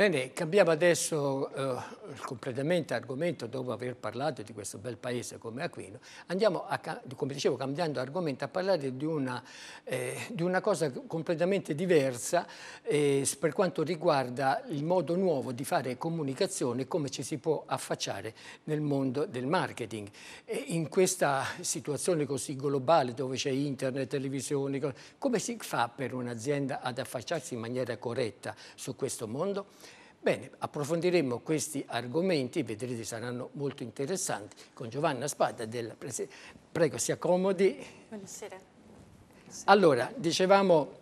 Bene, cambiamo adesso eh, completamente argomento dopo aver parlato di questo bel paese come Aquino. Andiamo, a, come dicevo, cambiando argomento a parlare di una, eh, di una cosa completamente diversa eh, per quanto riguarda il modo nuovo di fare comunicazione e come ci si può affacciare nel mondo del marketing. E in questa situazione così globale dove c'è internet, televisione, come si fa per un'azienda ad affacciarsi in maniera corretta su questo mondo? Bene, approfondiremo questi argomenti, vedrete saranno molto interessanti, con Giovanna Spada della Prego, si accomodi. Buonasera. Allora, dicevamo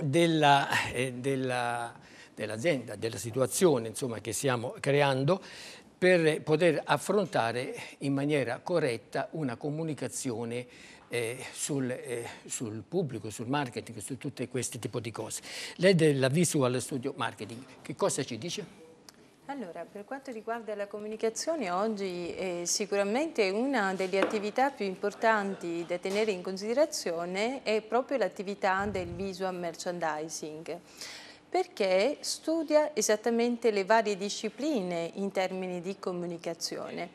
dell'azienda, eh, della, dell della situazione insomma, che stiamo creando per poter affrontare in maniera corretta una comunicazione eh, sul, eh, sul, pubblico, sul marketing, su tutti questi tipi di cose. Lei della Visual Studio Marketing, che cosa ci dice? Allora, per quanto riguarda la comunicazione, oggi è sicuramente una delle attività più importanti da tenere in considerazione è proprio l'attività del visual merchandising perché studia esattamente le varie discipline in termini di comunicazione.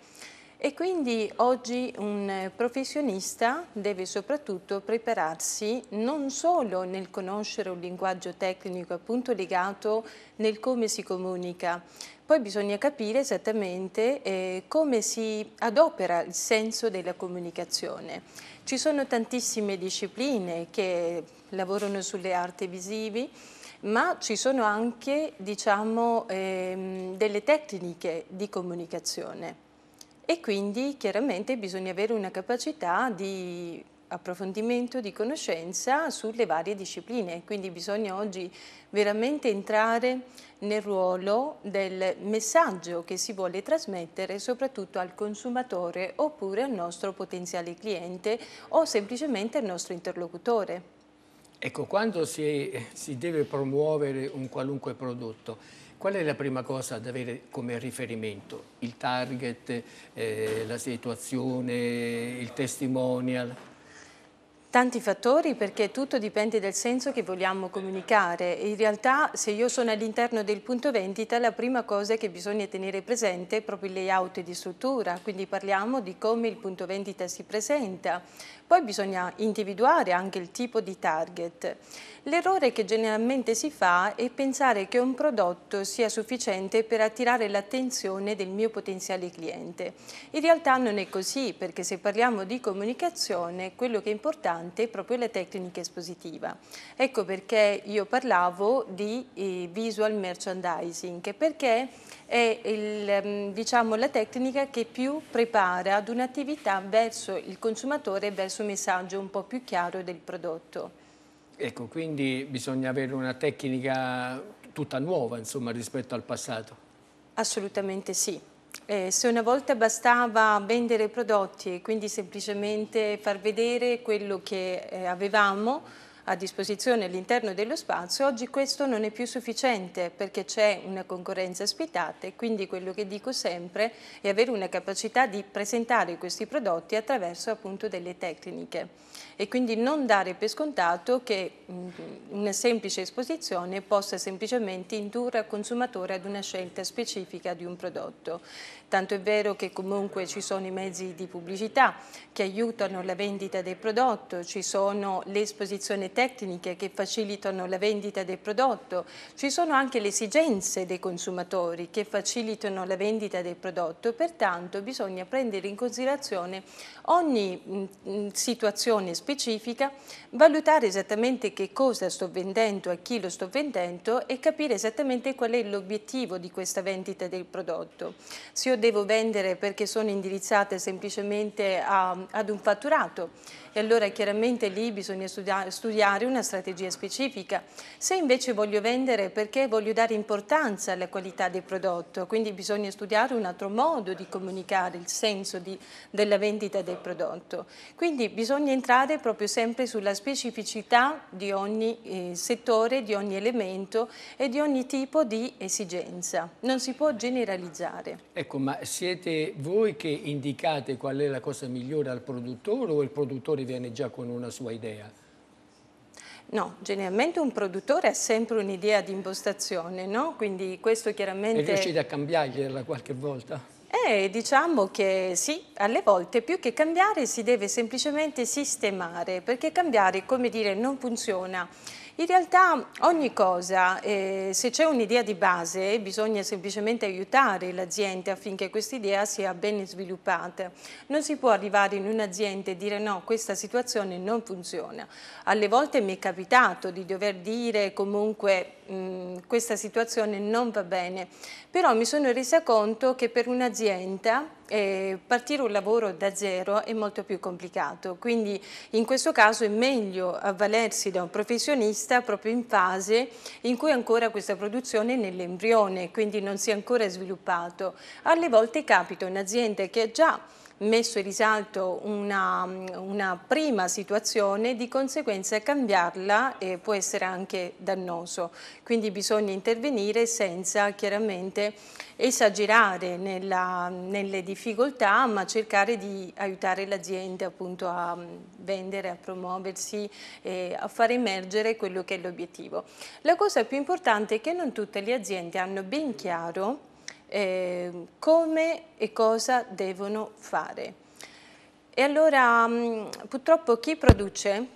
E quindi oggi un professionista deve soprattutto prepararsi non solo nel conoscere un linguaggio tecnico appunto legato nel come si comunica, poi bisogna capire esattamente eh, come si adopera il senso della comunicazione. Ci sono tantissime discipline che lavorano sulle arti visivi, ma ci sono anche diciamo, ehm, delle tecniche di comunicazione e quindi chiaramente bisogna avere una capacità di approfondimento, di conoscenza sulle varie discipline, quindi bisogna oggi veramente entrare nel ruolo del messaggio che si vuole trasmettere soprattutto al consumatore oppure al nostro potenziale cliente o semplicemente al nostro interlocutore. Ecco, quando si, si deve promuovere un qualunque prodotto, Qual è la prima cosa da avere come riferimento? Il target, eh, la situazione, il testimonial? Tanti fattori perché tutto dipende dal senso che vogliamo comunicare. In realtà se io sono all'interno del punto vendita la prima cosa che bisogna tenere presente è proprio il layout di struttura, quindi parliamo di come il punto vendita si presenta. Poi bisogna individuare anche il tipo di target. L'errore che generalmente si fa è pensare che un prodotto sia sufficiente per attirare l'attenzione del mio potenziale cliente. In realtà non è così perché se parliamo di comunicazione quello che è importante è proprio la tecnica espositiva. Ecco perché io parlavo di eh, visual merchandising perché è il, mm, diciamo, la tecnica che più prepara ad un'attività verso il consumatore, verso un messaggio un po' più chiaro del prodotto. Ecco, quindi bisogna avere una tecnica tutta nuova insomma, rispetto al passato. Assolutamente sì. Eh, se una volta bastava vendere prodotti e quindi semplicemente far vedere quello che eh, avevamo, a disposizione all'interno dello spazio, oggi questo non è più sufficiente perché c'è una concorrenza spietata e quindi quello che dico sempre è avere una capacità di presentare questi prodotti attraverso appunto delle tecniche e quindi non dare per scontato che mm, una semplice esposizione possa semplicemente indurre il consumatore ad una scelta specifica di un prodotto. Tanto è vero che comunque ci sono i mezzi di pubblicità che aiutano la vendita del prodotto, ci sono le esposizioni tecniche che facilitano la vendita del prodotto, ci sono anche le esigenze dei consumatori che facilitano la vendita del prodotto, pertanto bisogna prendere in considerazione ogni mh, mm, situazione specifica, valutare esattamente che cosa sto vendendo, a chi lo sto vendendo e capire esattamente qual è l'obiettivo di questa vendita del prodotto. Se io devo vendere perché sono indirizzata semplicemente a, ad un fatturato, e allora chiaramente lì bisogna studiare una strategia specifica. Se invece voglio vendere perché voglio dare importanza alla qualità del prodotto, quindi bisogna studiare un altro modo di comunicare il senso di, della vendita del prodotto. Quindi bisogna entrare proprio sempre sulla specificità di ogni eh, settore, di ogni elemento e di ogni tipo di esigenza. Non si può generalizzare. Ecco, ma siete voi che indicate qual è la cosa migliore al produttore o il produttore viene già con una sua idea? No, generalmente un produttore ha sempre un'idea di impostazione, no? Quindi questo chiaramente... E riuscite a cambiargliela qualche volta? Eh, diciamo che sì, alle volte più che cambiare si deve semplicemente sistemare, perché cambiare, come dire, non funziona. In realtà ogni cosa, eh, se c'è un'idea di base, bisogna semplicemente aiutare l'azienda affinché questa idea sia ben sviluppata. Non si può arrivare in un'azienda e dire no, questa situazione non funziona. Alle volte mi è capitato di dover dire comunque mh, questa situazione non va bene, però mi sono resa conto che per un'azienda eh, partire un lavoro da zero è molto più complicato, quindi in questo caso è meglio avvalersi da un professionista proprio in fase in cui ancora questa produzione è nell'embrione, quindi non si è ancora sviluppato. Alle volte capita un'azienda che ha già messo in risalto una, una, prima situazione, di conseguenza cambiarla eh, può essere anche dannoso. Quindi bisogna intervenire senza chiaramente esagerare nella, nelle difficoltà, ma cercare di aiutare l'azienda appunto a vendere, a promuoversi e a far emergere quello che è l'obiettivo. La cosa più importante è che non tutte le aziende hanno ben chiaro eh, come e cosa devono fare. E allora mh, purtroppo chi produce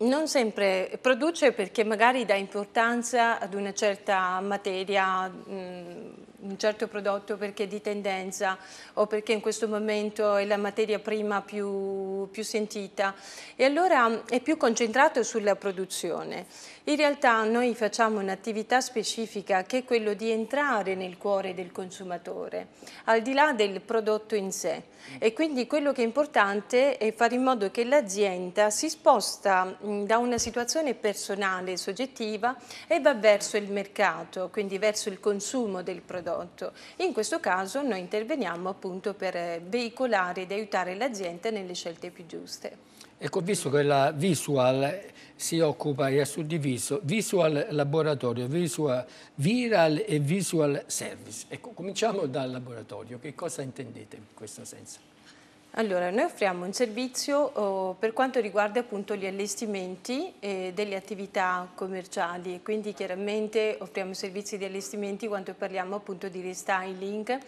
non sempre produce perché magari dà importanza ad una certa materia, mh, un certo prodotto perché è di tendenza o perché in questo momento è la materia prima più, più sentita e allora è più concentrato sulla produzione. In realtà noi facciamo un'attività specifica che è quello di entrare nel cuore del consumatore, al di là del prodotto in sé. E quindi quello che è importante è fare in modo che l'azienda si sposta da una situazione personale, soggettiva, e va verso il mercato, quindi verso il consumo del prodotto. In questo caso noi interveniamo appunto per veicolare ed aiutare l'azienda nelle scelte più giuste. Ecco, visto che la Visual si occupa, è suddiviso, Visual Laboratorio, Visual Viral e Visual Service. Ecco, cominciamo dal laboratorio. Che cosa intendete in questo senso? Allora, noi offriamo un servizio oh, per quanto riguarda appunto gli allestimenti eh, delle attività commerciali, quindi chiaramente offriamo servizi di allestimenti quando parliamo appunto di restyling,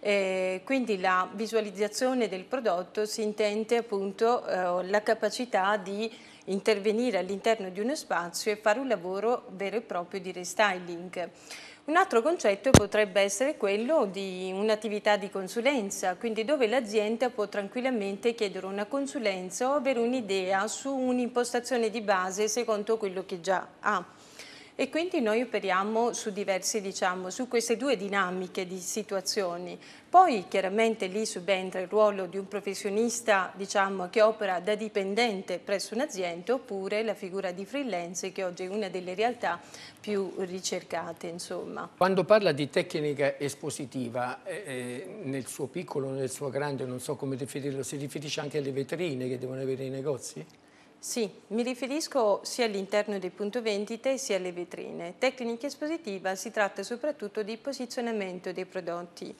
eh, quindi la visualizzazione del prodotto si intende appunto eh, la capacità di intervenire all'interno di uno spazio e fare un lavoro vero e proprio di restyling. Un altro concetto potrebbe essere quello di un'attività di consulenza, quindi dove l'azienda può tranquillamente chiedere una consulenza o avere un'idea su un'impostazione di base secondo quello che già ha e quindi noi operiamo su diversi, diciamo, su queste due dinamiche di situazioni. Poi chiaramente lì subentra il ruolo di un professionista diciamo, che opera da dipendente presso un'azienda oppure la figura di freelance che oggi è una delle realtà più ricercate. Insomma. Quando parla di tecnica espositiva, eh, eh, nel suo piccolo, nel suo grande, non so come definirlo, si riferisce anche alle vetrine che devono avere i negozi? Sì, mi riferisco sia all'interno dei punti vendite sia alle vetrine. Tecnica espositiva si tratta soprattutto di posizionamento dei prodotti.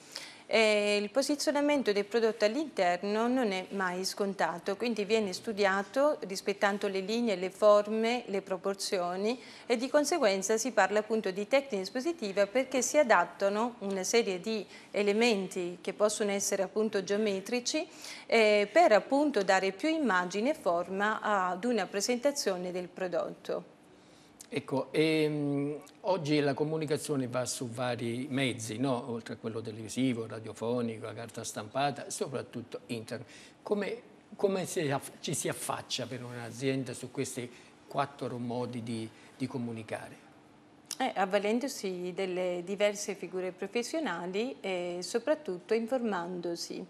E il posizionamento dei prodotti all'interno non è mai scontato, quindi viene studiato rispettando le linee, le forme, le proporzioni e di conseguenza si parla appunto di tecnica espositiva perché si adattano una serie di elementi che possono essere appunto geometrici eh, per appunto dare più immagine e forma ad una presentazione del prodotto. Ecco, ehm, oggi la comunicazione va su vari mezzi, no? oltre a quello televisivo, radiofonico, la carta stampata, soprattutto internet. Come, come si, ci si affaccia per un'azienda su questi quattro modi di, di comunicare? Eh, avvalendosi delle diverse figure professionali e soprattutto informandosi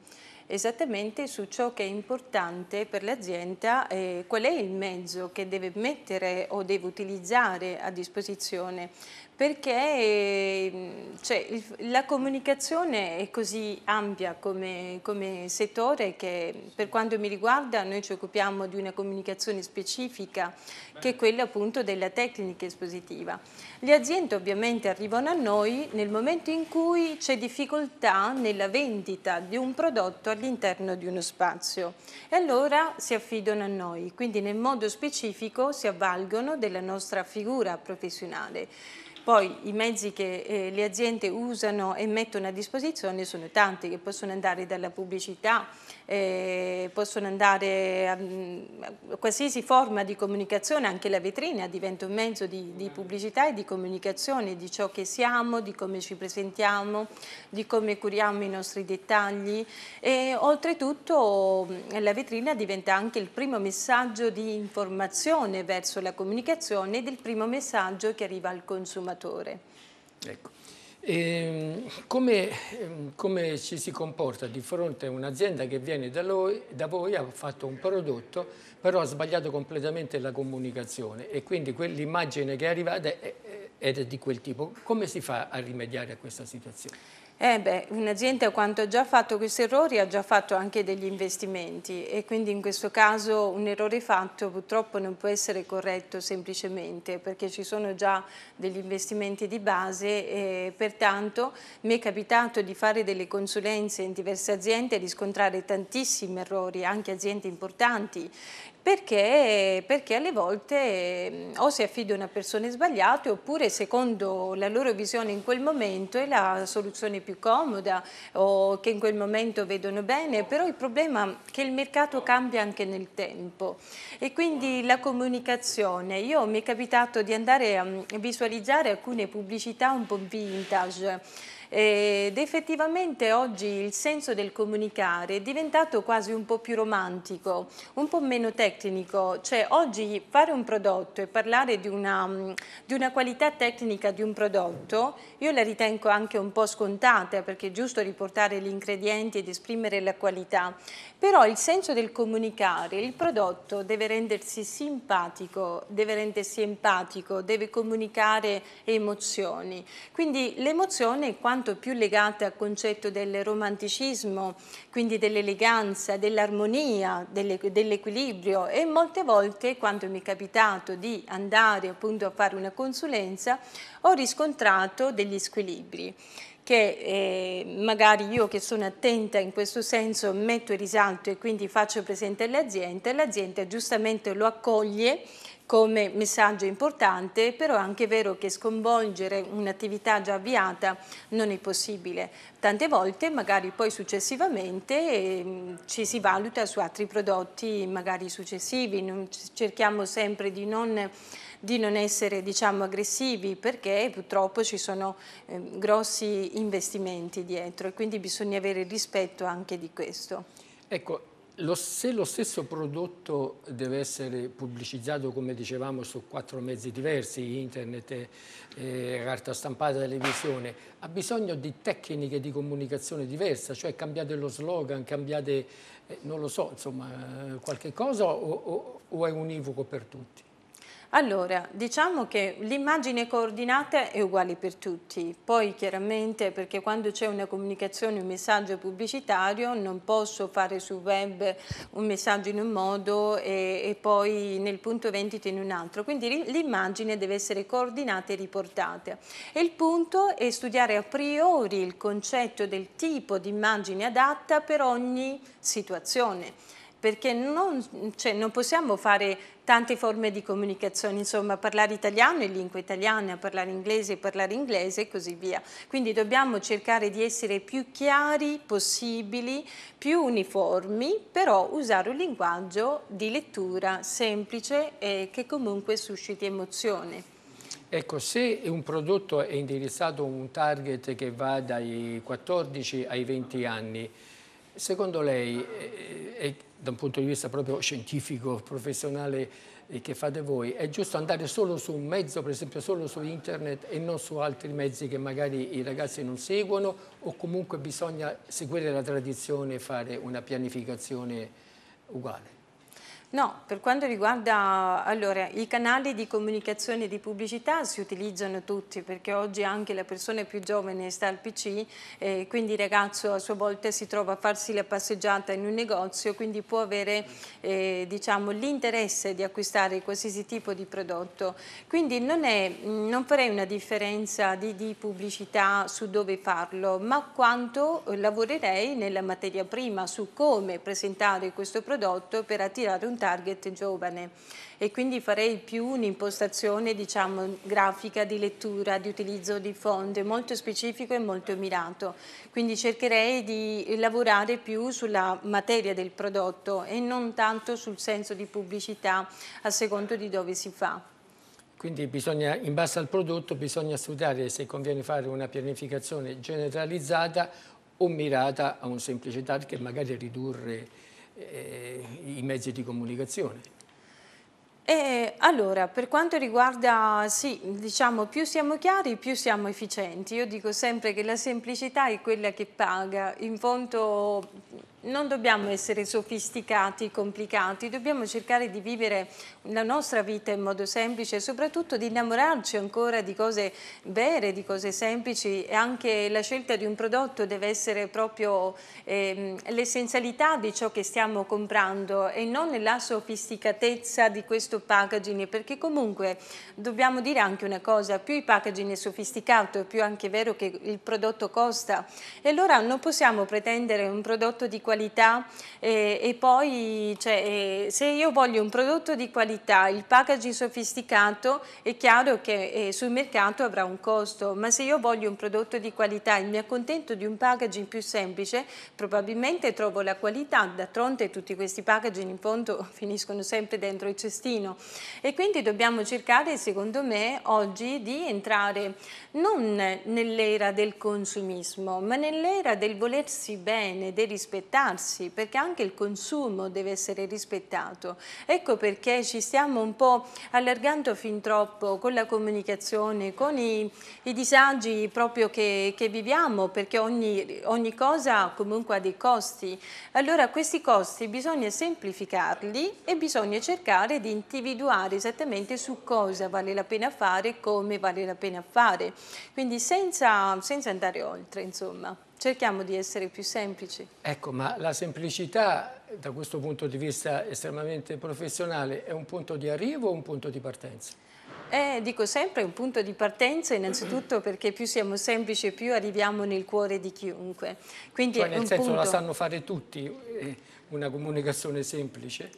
esattamente su ciò che è importante per l'azienda, eh, qual è il mezzo che deve mettere o deve utilizzare a disposizione perché ehm, cioè, la comunicazione è così ampia come, come, settore che per quanto mi riguarda noi ci occupiamo di una comunicazione specifica che è quella appunto della tecnica espositiva. Le aziende ovviamente arrivano a noi nel momento in cui c'è difficoltà nella vendita di un prodotto all'interno di uno spazio e allora si affidano a noi, quindi nel modo specifico si avvalgono della nostra figura professionale. Poi i mezzi che eh, le aziende usano e mettono a disposizione sono tanti, che possono andare dalla pubblicità, eh, possono andare a, a, qualsiasi forma di comunicazione, anche la vetrina diventa un mezzo di, di, pubblicità e di comunicazione di ciò che siamo, di come ci presentiamo, di come curiamo i nostri dettagli e oltretutto la vetrina diventa anche il primo messaggio di informazione verso la comunicazione ed il primo messaggio che arriva al consumatore consumatore. Ecco. E, ehm, come, come, ci si comporta di fronte a un'azienda che viene da, lui, da voi, ha fatto un prodotto, però ha sbagliato completamente la comunicazione e quindi quell'immagine che è arrivata è, è di quel tipo. Come si fa a rimediare a questa situazione? Eh beh, un'azienda quando ha già fatto questi errori ha già fatto anche degli investimenti e quindi in questo caso un errore fatto purtroppo non può essere corretto semplicemente perché ci sono già degli investimenti di base e pertanto mi è capitato di fare delle consulenze in diverse aziende e riscontrare tantissimi errori, anche aziende importanti perché, perché, alle volte mm, o si affida a una persona sbagliata oppure secondo la loro visione in quel momento è la soluzione più comoda o che in quel momento vedono bene, però il problema è che il mercato cambia anche nel tempo. E quindi la comunicazione, io mi è capitato di andare a visualizzare alcune pubblicità un po' vintage ed effettivamente oggi il senso del comunicare è diventato quasi un po' più romantico, un po' meno tecnico, cioè oggi fare un prodotto e parlare di una, di una qualità tecnica di un prodotto io la ritengo anche un po' scontata perché è giusto riportare gli ingredienti ed esprimere la qualità, però il senso del comunicare, il prodotto deve rendersi simpatico, deve rendersi empatico, deve comunicare emozioni, quindi l'emozione è quanto quanto più legate al concetto del romanticismo, quindi dell'eleganza, dell'armonia, dell'equilibrio e molte volte quando mi è capitato di andare appunto a fare una consulenza ho riscontrato degli squilibri che eh, magari io che sono attenta in questo senso metto in risalto e quindi faccio presente alle aziende, l'azienda giustamente lo accoglie come messaggio importante, però è anche vero che sconvolgere un'attività già avviata non è possibile. Tante volte magari poi successivamente eh, ci si valuta su altri prodotti magari successivi, non, cerchiamo sempre di non di non essere diciamo, aggressivi perché purtroppo ci sono eh, grossi investimenti dietro e quindi bisogna avere rispetto anche di questo. Ecco, lo, se lo stesso prodotto deve essere pubblicizzato, come dicevamo, su quattro mezzi diversi, internet, eh, carta stampata, televisione, ha bisogno di tecniche di comunicazione diverse, cioè cambiate lo slogan, cambiate, eh, non lo so, insomma, qualche cosa o, o, o è univoco per tutti? Allora, diciamo che l'immagine coordinata è uguale per tutti, poi chiaramente perché quando c'è una comunicazione, un messaggio pubblicitario, non posso fare sul web un messaggio in un modo e, e poi nel punto vendita in un altro, quindi l'immagine deve essere coordinata e riportata. E il punto è studiare a priori il concetto del tipo di immagine adatta per ogni situazione perché non, cioè, non, possiamo fare tante forme di comunicazione, insomma parlare italiano e lingua italiana, parlare inglese parlare inglese e così via. Quindi dobbiamo cercare di essere più chiari possibili, più uniformi, però usare un linguaggio di lettura semplice e che comunque susciti emozione. Ecco, se un prodotto è indirizzato a un target che va dai 14 ai 20 anni, secondo lei è, è da un punto di vista proprio scientifico, professionale eh, che fate voi, è giusto andare solo su un mezzo, per esempio solo su internet e non su altri mezzi che magari i ragazzi non seguono o comunque bisogna seguire la tradizione e fare una pianificazione uguale? No, per quanto riguarda allora, i canali di comunicazione e di pubblicità si utilizzano tutti perché oggi anche la persona più giovane sta al PC e quindi il ragazzo a sua volta si trova a farsi la passeggiata in un negozio quindi può avere eh, diciamo, l'interesse di acquistare qualsiasi tipo di prodotto. Quindi non, è, non farei una differenza di, di, pubblicità su dove farlo ma quanto lavorerei nella materia prima su come presentare questo prodotto per attirare un target giovane e quindi farei più un'impostazione diciamo, grafica di lettura, di utilizzo di font molto specifico e molto mirato. Quindi cercherei di lavorare più sulla materia del prodotto e non tanto sul senso di pubblicità a secondo di dove si fa. Quindi bisogna, in base al prodotto bisogna studiare se conviene fare una pianificazione generalizzata o mirata a un semplice target, magari ridurre eh, i mezzi di comunicazione. E allora, per quanto riguarda, sì, diciamo, più siamo chiari, più siamo efficienti. Io dico sempre che la semplicità è quella che paga. In fondo non dobbiamo essere sofisticati, complicati, dobbiamo cercare di vivere la nostra vita in modo semplice e soprattutto di innamorarci ancora di cose vere, di cose semplici e anche la scelta di un prodotto deve essere proprio ehm, l'essenzialità di ciò che stiamo comprando e non la sofisticatezza di questo packaging perché comunque dobbiamo dire anche una cosa, più il packaging è sofisticato più è anche vero che il prodotto costa. E allora non possiamo pretendere un prodotto di qualità qualità eh, e poi cioè, eh, se io voglio un prodotto di qualità, il packaging sofisticato è chiaro che eh, sul mercato avrà un costo, ma se io voglio un prodotto di qualità e mi accontento di un packaging più semplice, probabilmente trovo la qualità, d'altronde tutti questi packaging in fondo finiscono sempre dentro il cestino. E quindi dobbiamo cercare secondo me oggi di entrare non nell'era del consumismo, ma nell'era del volersi bene, del rispettare rispettarsi, perché anche il consumo deve essere rispettato. Ecco perché ci stiamo un po' allargando fin troppo con la comunicazione, con i, i disagi proprio che, che viviamo, perché ogni, ogni cosa comunque ha dei costi. Allora questi costi bisogna semplificarli e bisogna cercare di individuare esattamente su cosa vale la pena fare e come vale la pena fare. Quindi senza, senza andare oltre, insomma cerchiamo di essere più semplici. Ecco, ma la semplicità da questo punto di vista estremamente professionale è un punto di arrivo o un punto di partenza? Eh, dico sempre un punto di partenza innanzitutto perché più siamo semplici più arriviamo nel cuore di chiunque. Quindi cioè nel senso punto... la sanno fare tutti, eh, una comunicazione semplice?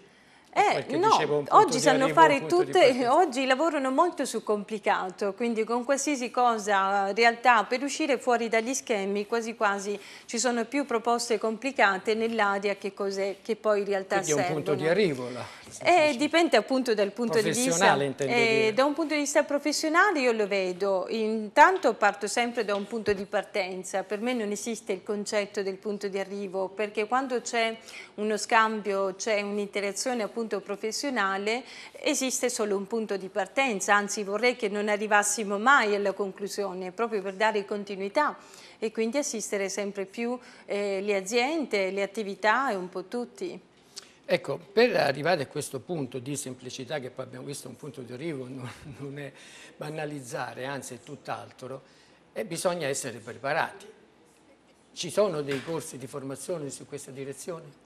Eh, no, oggi sanno fare tutte, oggi lavorano molto su complicato, quindi con qualsiasi cosa, in realtà per uscire fuori dagli schemi quasi quasi ci sono più proposte complicate nell'area che, che poi in realtà quindi servono. è un punto di arrivo là. Eh, dipende appunto dal punto di vista eh, da un punto di vista professionale io lo vedo intanto parto sempre da un punto di partenza per me non esiste il concetto del punto di arrivo perché quando c'è uno scambio c'è un'interazione appunto professionale esiste solo un punto di partenza anzi vorrei che non arrivassimo mai alla conclusione proprio per dare continuità e quindi assistere sempre più eh, le aziende, le attività e un po' tutti. Ecco, per arrivare a questo punto di semplicità, che poi abbiamo visto un punto di arrivo, non, non è banalizzare, anzi è tutt'altro, eh, bisogna essere preparati. Ci sono dei corsi di formazione su questa direzione?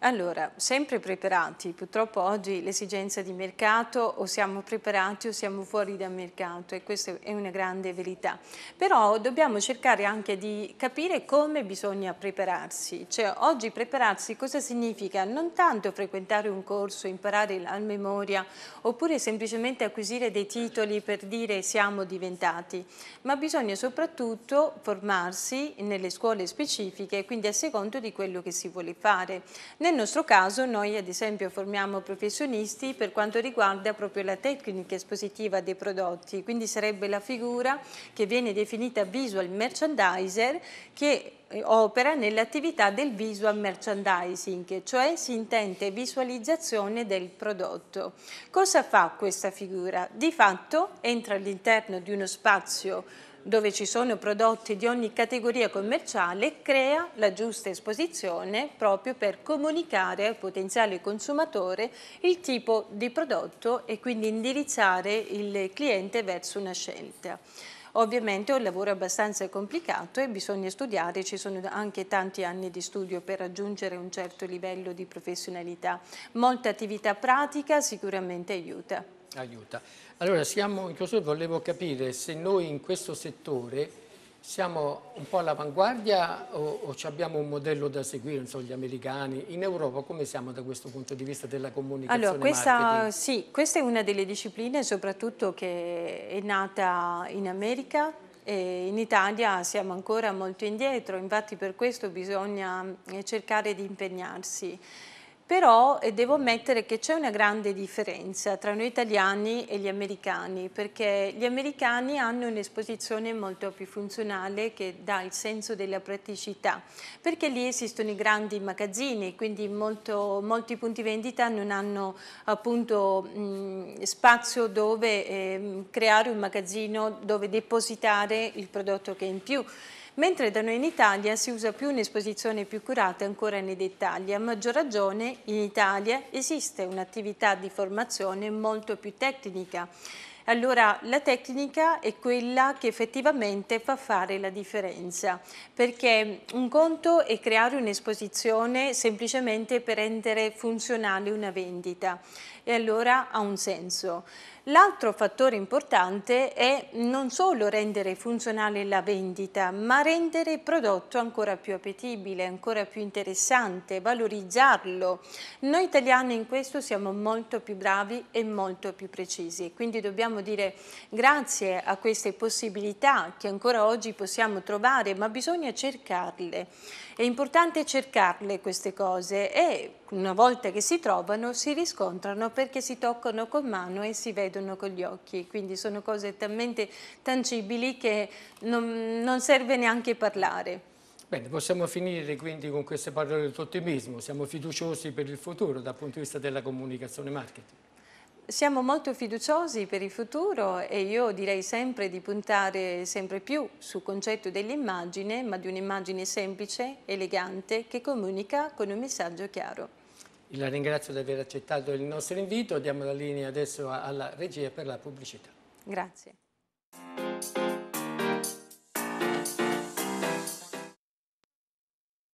Allora, sempre preparati, purtroppo oggi l'esigenza di mercato o siamo preparati o siamo fuori dal mercato e questa è una grande verità. Però dobbiamo cercare anche di capire come bisogna prepararsi, cioè oggi prepararsi cosa significa? Non tanto frequentare un corso, imparare a memoria oppure semplicemente acquisire dei titoli per dire siamo diventati, ma bisogna soprattutto formarsi nelle scuole specifiche, quindi a secondo di quello che si vuole fare. Nel nostro caso noi ad esempio formiamo professionisti per quanto riguarda proprio la tecnica espositiva dei prodotti, quindi sarebbe la figura che viene definita visual merchandiser che eh, opera nell'attività del visual merchandising, cioè si intende visualizzazione del prodotto. Cosa fa questa figura? Di fatto entra all'interno di uno spazio dove ci sono prodotti di ogni categoria commerciale, crea la giusta esposizione proprio per comunicare al potenziale consumatore il tipo di prodotto e quindi indirizzare il cliente verso una scelta. Ovviamente è un lavoro abbastanza complicato e bisogna studiare, ci sono anche tanti anni di studio per raggiungere un certo livello di professionalità. Molta attività pratica sicuramente aiuta. Aiuta. Allora, siamo, in chiusura volevo capire se noi in questo settore siamo un po' all'avanguardia o, o abbiamo un modello da seguire, non so, gli americani? In Europa come siamo da questo punto di vista della comunicazione allora, questa, sì, questa è una delle discipline soprattutto che è nata in America e in Italia siamo ancora molto indietro, infatti per questo bisogna eh, cercare di impegnarsi. Però eh, devo ammettere che c'è una grande differenza tra noi italiani e gli americani, perché gli americani hanno un'esposizione molto più funzionale che dà il senso della praticità, perché lì esistono i grandi magazzini, quindi molto, molti punti vendita non hanno appunto mh, spazio dove eh, creare un magazzino dove depositare il prodotto che è in più mentre da noi in Italia si usa più un'esposizione più curata ancora nei dettagli. A maggior ragione in Italia esiste un'attività di formazione molto più tecnica allora la tecnica è quella che effettivamente fa fare la differenza, perché un conto è creare un'esposizione semplicemente per rendere funzionale una vendita e allora ha un senso. L'altro fattore importante è non solo rendere funzionale la vendita, ma rendere il prodotto ancora più appetibile, ancora più interessante, valorizzarlo. Noi italiani in questo siamo molto più bravi e molto più precisi, quindi dobbiamo dire grazie a queste possibilità che ancora oggi possiamo trovare, ma bisogna cercarle. È importante cercarle queste cose e una volta che si trovano si riscontrano perché si toccano con mano e si vedono con gli occhi, quindi sono cose talmente tangibili che non, non serve neanche parlare. Bene, possiamo finire quindi con queste parole di ottimismo, siamo fiduciosi per il futuro dal punto di vista della comunicazione marketing. Siamo molto fiduciosi per il futuro e io direi sempre di puntare sempre più sul concetto dell'immagine, ma di un'immagine semplice, elegante, che comunica con un messaggio chiaro. La ringrazio di aver accettato il nostro invito, diamo la linea adesso alla regia per la pubblicità. Grazie.